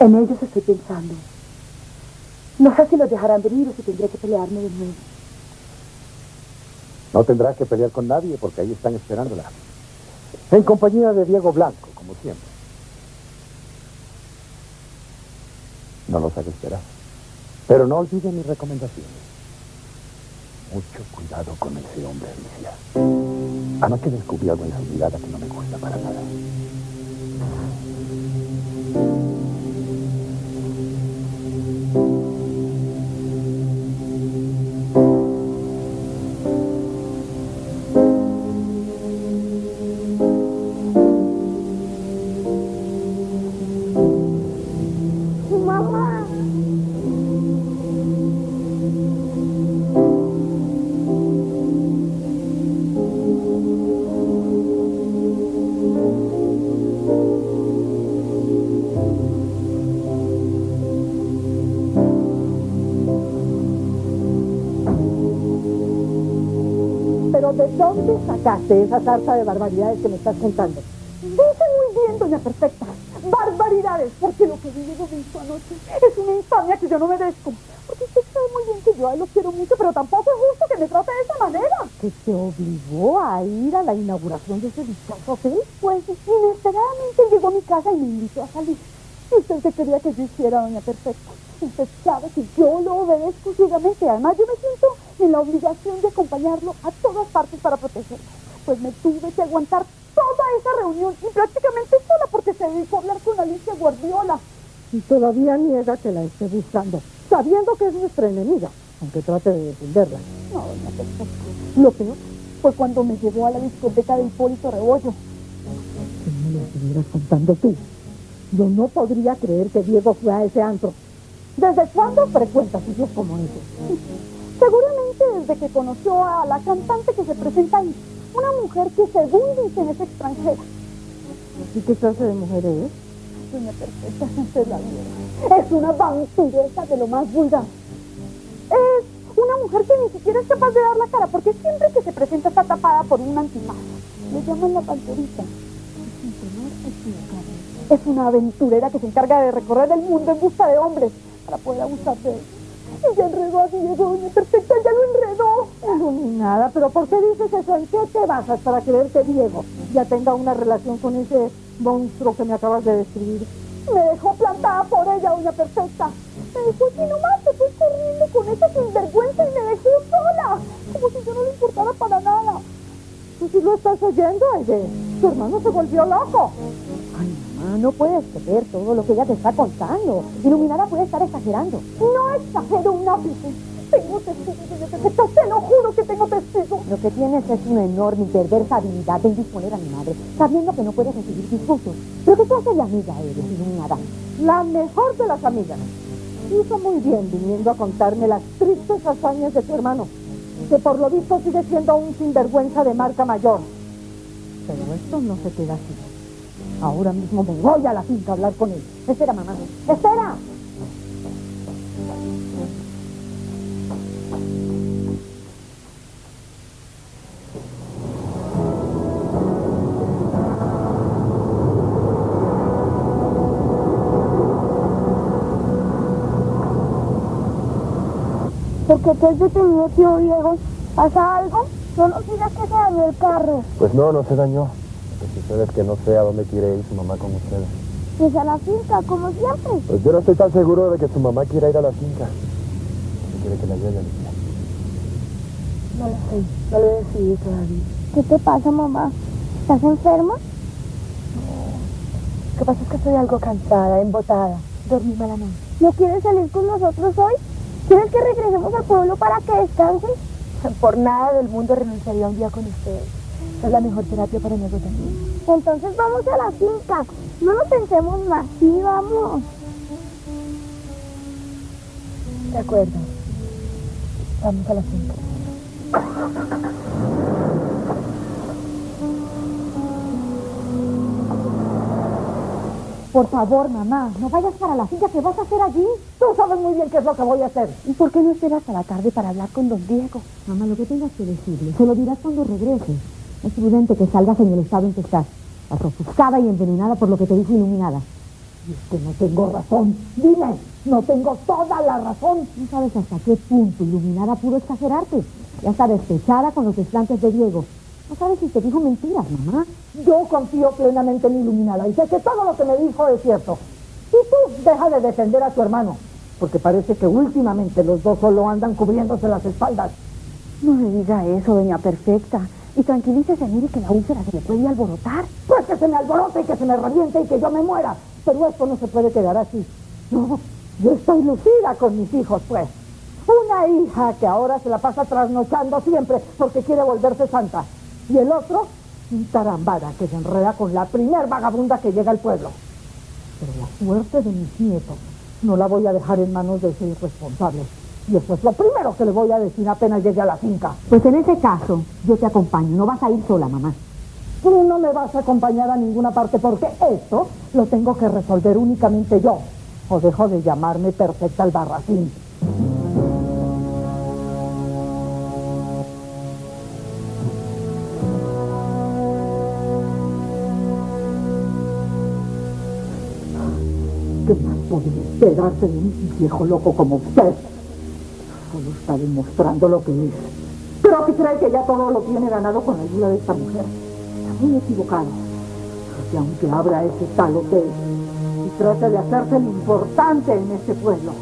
En ellos estoy pensando. No sé si los dejarán venir o si tendré que pelearme de nuevo. No tendrá que pelear con nadie porque ahí están esperándola. En compañía de Diego Blanco, como siempre. No los haga esperar. Pero no olviden mis recomendaciones. Mucho cuidado con ese hombre, Alicia. Además que descubrí algo en su mirada que no me gusta para nada. De esa sarta de barbaridades que me estás contando? Dice muy bien, doña Perfecta. Barbaridades, porque lo que Diego me hizo anoche es una infamia que yo no merezco. Porque usted sabe muy bien que yo a él lo quiero mucho, pero tampoco es justo que me trate de esa manera. ¿Que se obligó a ir a la inauguración de ese dichoso hotel? Pues inesperadamente llegó a mi casa y me invitó a salir. ¿Y usted qué quería que yo hiciera, doña Perfecta? Usted sabe que yo lo obedezco ciegamente. Además, yo me siento en la obligación de acompañarlo a todas partes para protegerlo. Pues me tuve que aguantar toda esa reunión y prácticamente sola porque se dedicó a hablar con Alicia Guardiola. Y todavía niega que la esté buscando, sabiendo que es nuestra enemiga, aunque trate de defenderla. No, no, perfecto. Lo peor fue cuando me llevó a la discoteca de Hipólito Rebollo. Si no lo estuvieras contando tú, yo no podría creer que Diego fue a ese antro. ¿Desde cuándo frecuenta sitios como ese? Seguramente desde que conoció a la cantante que se presenta ahí. Una mujer que según dicen es extranjera. ¿Y qué clase de mujer es? Doña Perfecta, usted la vida. Es una vampiresa de lo más vulgar. Es una mujer que ni siquiera es capaz de dar la cara, porque siempre que se presenta está tapada por un antifaz. Le llaman la panterita. Es una aventurera que se encarga de recorrer el mundo en busca de hombres para poder abusar de él. Y ya enredó a Diego, doña Perfecta, ya lo enredó. nada, pero ¿por qué dices eso? ¿En qué te basas para creer que Diego ya tenga una relación con ese monstruo que me acabas de describir? Me dejó plantada por ella, doña Perfecta. Me dejó así nomás, se fue corriendo con esa sinvergüenza y me dejó sola. Como si yo no le importara para nada. ¿Tú sí lo estás oyendo, Aide? Tu hermano se volvió loco. No puedes creer todo lo que ella te está contando. Iluminada puede estar exagerando. No exagero un ápice. Tengo testigos, te lo juro que tengo testigos. Lo que tienes es una enorme y perversa habilidad de indisponer a mi madre, sabiendo que no puedes recibir disgustos. Pero ¿qué clase de amiga eres, iluminada? La mejor de las amigas. Hizo muy bien viniendo a contarme las tristes hazañas de tu hermano que por lo visto sigue siendo un sinvergüenza de marca mayor. Pero esto no se queda así. Ahora mismo me voy a la finca a hablar con él. Espera, mamá. ¡Espera! ¿Qué te has detenido, tío Diego? ¿Pasa algo? Solo digas que se dañó el carro. Pues no, no se dañó. Que sucede es que no sé a dónde quiere ir su mamá con ustedes. Pues a la finca, como siempre. Pues yo no estoy tan seguro de que su mamá quiera ir a la finca. ¿Qué quiere que la lleve, Alicia? No lo sé, no lo he decidido todavía. ¿Qué te pasa, mamá? ¿Estás enferma? No. Lo que pasa es que estoy algo cansada, embotada. Dormí malamente. ¿No quieres salir con nosotros hoy? ¿Quieres que regresemos al pueblo para que descansen? Por nada del mundo renunciaría un día con ustedes. Es la mejor terapia para también. Entonces vamos a la finca. No lo pensemos más. Sí, vamos. De acuerdo. Vamos a la finca. Por favor, mamá, no vayas para la finca. ¿Qué vas a hacer allí? Tú sabes muy bien qué es lo que voy a hacer. ¿Y por qué no esperas hasta la tarde para hablar con don Diego? Mamá, lo que tengas que decirle, se lo dirás cuando regrese. Es prudente que salgas en el estado en que estás, ofuscada y envenenada por lo que te dijo Iluminada. Y es que no tengo razón. Dime, no tengo toda la razón. No sabes hasta qué punto iluminada pudo exagerarte. Ya está despechada con los desplantes de Diego. No sabes si te dijo mentiras, mamá. Yo confío plenamente en Iluminada y sé que todo lo que me dijo es cierto. Y tú deja de defender a tu hermano, porque parece que últimamente los dos solo andan cubriéndose las espaldas. No le diga eso, doña Perfecta. Y tranquilícese, mire que la úlcera se le puede alborotar. Pues que se me alborote y que se me reviente y que yo me muera. Pero esto no se puede quedar así. No, yo estoy lucida con mis hijos, pues. Una hija que ahora se la pasa trasnochando siempre porque quiere volverse santa. Y el otro, un tarambada que se enreda con la primer vagabunda que llega al pueblo. Pero la suerte de mis nietos no la voy a dejar en manos de ese irresponsable. Y eso es lo primero que le voy a decir apenas llegue a la finca. Pues en ese caso, yo te acompaño. No vas a ir sola, mamá. Tú no me vas a acompañar a ninguna parte porque esto lo tengo que resolver únicamente yo. O dejo de llamarme perfecta albarracín. ¿Qué más podría esperarse de un viejo loco como usted? Solo está demostrando lo que es. Pero que cree que ya todo lo tiene ganado con la ayuda de esta mujer. Está muy equivocado. Porque aunque abra ese tal hotel y trate de hacerse lo importante en este pueblo,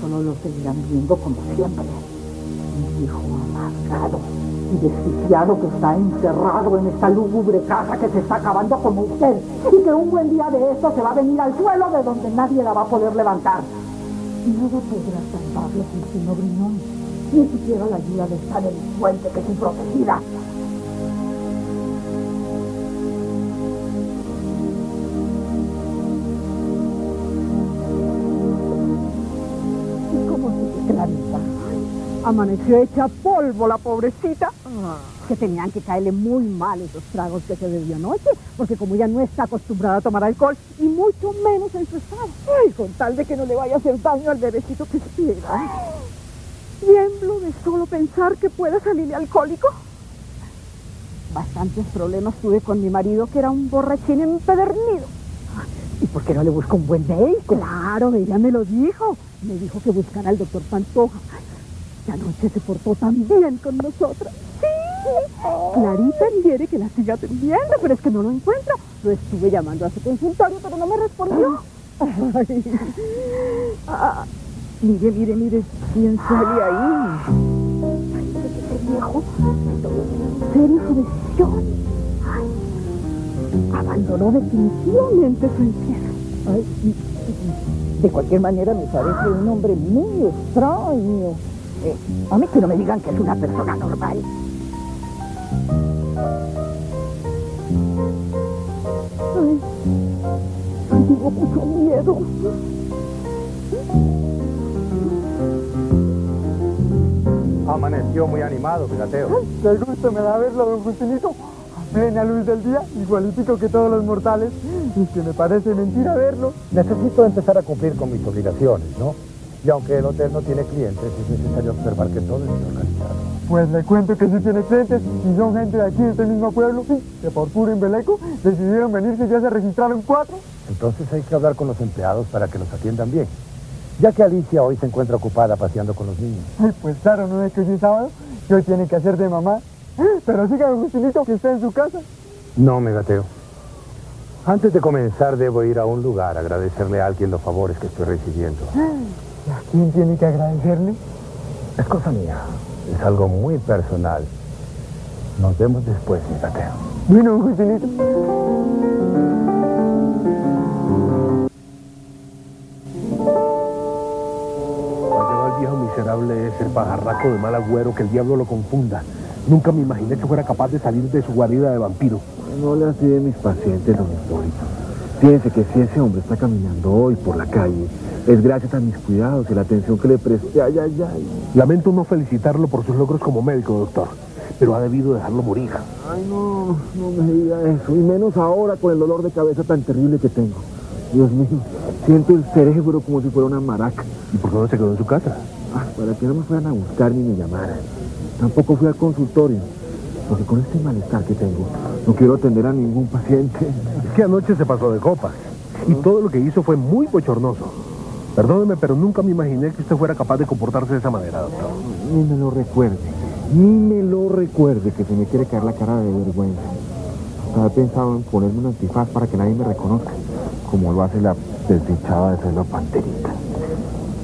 solo lo seguirán viendo como siempre. Un viejo amargado y desquiciado que está encerrado en esta lúgubre casa que se está acabando como usted y que un buen día de esto se va a venir al suelo de donde nadie la va a poder levantar. Nada podrá salvarlo sin su Briñón, ni siquiera la ayuda de esta delincuente que su protegida. Amaneció hecha polvo la pobrecita. Que tenían que caerle muy mal esos tragos que se bebió anoche, porque como ella no está acostumbrada a tomar alcohol, y mucho menos en su estado. Ay, con tal de que no le vaya a hacer daño al bebecito que espera. Tiemblo de solo pensar que pueda salirle alcohólico. Bastantes problemas tuve con mi marido, que era un borrachín empedernido. ¿Y por qué no le busca un buen médico? Claro, ella me lo dijo. Me dijo que buscara al doctor Pantoja. La noche se portó tan bien con nosotras. Sí. Clarita quiere que la siga atendiendo, pero es que no lo encuentro. Lo estuve llamando a su consultorio, pero no me respondió. Ay. Ah, mire, mire, mire, ¿quién sale ahí? Parece que ese viejo serio. Ay. Abandonó definitivamente su encierro. Ay, y- y- de cualquier manera me parece un hombre muy extraño. Eh, a mí que no me digan que es una persona normal. Ay, tengo mucho miedo. Amaneció muy animado, pirateo. Qué gusto me da verlo, don Justinito. A plena luz del día, igualitico que todos los mortales. Y que me parece mentira verlo. Necesito empezar a cumplir con mis obligaciones, ¿no? Y aunque el hotel no tiene clientes, es necesario observar que todo esté organizado. Pues le cuento que sí tiene clientes y son gente de aquí, de este mismo pueblo, que por puro embeleco decidieron venirse y ya se registraron cuatro. Entonces hay que hablar con los empleados para que los atiendan bien. Ya que Alicia hoy se encuentra ocupada paseando con los niños. Ay, pues claro, no es que hoy es sábado, que hoy tiene que hacer de mamá. Pero siga, don Justinito, que está en su casa. No, me gateo. Antes de comenzar debo ir a un lugar a agradecerle a alguien los favores que estoy recibiendo. ¿Y a quién tiene que agradecerle? Es cosa mía. Es algo muy personal. Nos vemos después, mi gateo. Bueno, Justinito. Cuando al viejo miserable es el pajarraco de mal agüero que el diablo lo confunda. Nunca me imaginé que fuera capaz de salir de su guarida de vampiro. No le de mis pacientes, don Hipólito. Fíjense que si ese hombre está caminando hoy por la calle, es gracias a mis cuidados y la atención que le presté. Ay, ay, ay. Lamento no felicitarlo por sus logros como médico, doctor, pero ha debido dejarlo morir. Ay, no, no me diga eso. Y menos ahora con el dolor de cabeza tan terrible que tengo. Dios mío, siento el cerebro como si fuera una maraca. ¿Y por qué no se quedó en su casa? Ah, para que no me fueran a buscar ni me llamaran. Tampoco fui al consultorio. Porque con este malestar que tengo, no quiero atender a ningún paciente. Que anoche se pasó de copas. Y todo lo que hizo fue muy bochornoso. Perdóneme, pero nunca me imaginé que usted fuera capaz de comportarse de esa manera, doctor. Ni me lo recuerde. Ni me lo recuerde que se me quiere caer la cara de vergüenza. Hasta he pensado en ponerme un antifaz para que nadie me reconozca, como lo hace la desdichada de ser la panterita.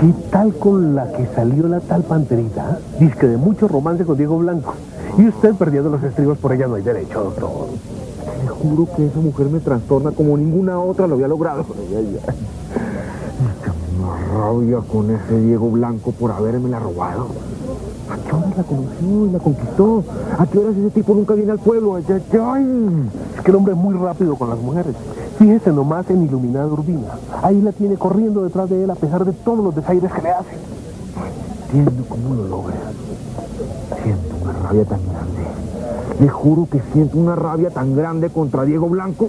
¿Qué tal con la que salió la tal panterita? Dice que de mucho romance con Diego Blanco. Y usted perdiendo los estribos por ella no hay derecho, doctor. Juro que esa mujer me trastorna como ninguna otra lo había logrado. Ay, ay, ay. Rabia con ese Diego Blanco por haberme la robado. ¿A qué horas la conoció y la conquistó? ¿A qué horas ese tipo nunca viene al pueblo? Ay, ay, ay. Es que el hombre es muy rápido con las mujeres. Fíjese nomás en Iluminada Urbina. Ahí la tiene corriendo detrás de él a pesar de todos los desaires que le hace. Entiendo cómo lo logra. Siento una rabia tan grande. Le juro que siento una rabia tan grande contra Diego Blanco.